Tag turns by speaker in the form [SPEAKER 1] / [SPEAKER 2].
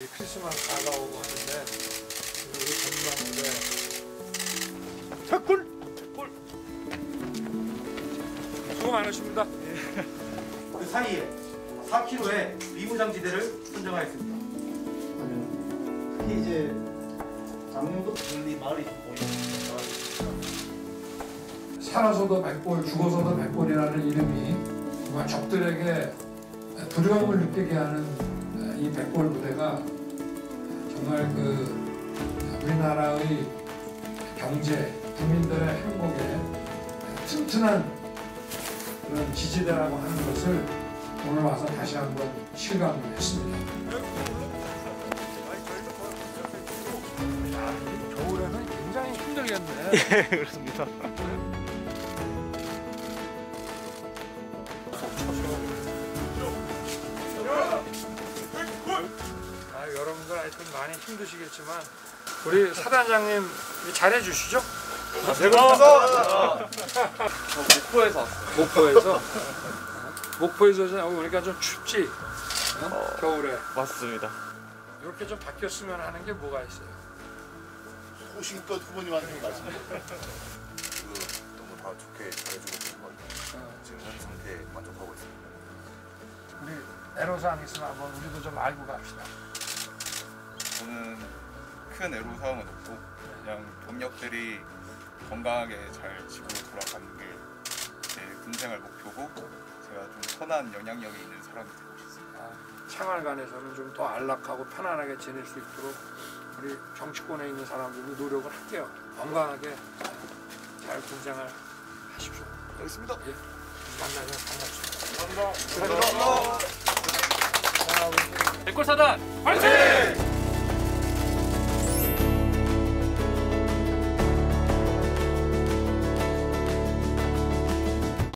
[SPEAKER 1] 크리스마스 다가오고 하는데 우리 전방에
[SPEAKER 2] 탁골
[SPEAKER 1] 수고 많으십니다.
[SPEAKER 3] 그 사이에 4km의 비무장지대를 선정하였습니다.
[SPEAKER 4] 특히 이제 장명도 분리 마을이 보이는
[SPEAKER 1] 살아서도 백골, 죽어서도 백골이라는 이름이 정말 적들에게 두려움을 느끼게 하는 이 백골 부대가 정말 그 우리나라의 경제, 국민들의 행복에 튼튼한 그런 지지대라고 하는 것을 오늘 와서 다시 한번 실감을 했습니다. 야, 이 겨울에는 굉장히 힘들겠네.
[SPEAKER 2] 예 그렇습니다
[SPEAKER 1] 하여튼 많이 힘드시겠지만 우리 사단장님 잘해 주시죠?
[SPEAKER 5] 목포에서 왔어요.
[SPEAKER 1] 목포에서 목포에서 여기 오니까 좀 춥지? 어? 겨울에
[SPEAKER 2] 맞습니다
[SPEAKER 1] 이렇게 좀 바뀌었으면 하는 게 뭐가 있어요?
[SPEAKER 6] 소신껏 후보님한테 말씀.
[SPEAKER 7] 그 너무 다 좋게 잘해주고 계셔가지고
[SPEAKER 1] 어,
[SPEAKER 7] 지금 현 상태에 만족하고 있습니다.
[SPEAKER 1] 우리 애로사항 있으면 한번 우리도 좀 알고 갑시다.
[SPEAKER 8] 저는 큰 애로사항은 없고 그냥 동력들이 건강하게 잘 집으로 돌아가는 게 제 군생활 목표고 제가 좀 선한 영향력이 있는 사람이 되고 싶습니다.
[SPEAKER 1] 아, 생활관에서는 좀 더 안락하고 편안하게 지낼 수 있도록 우리 정치권에 있는 사람들도 노력을 할게요. 건강하게 잘 군생활 하십시오.
[SPEAKER 7] 알겠습니다.
[SPEAKER 1] 예, 만나서 반갑습니다.
[SPEAKER 5] 백골사단 화이팅!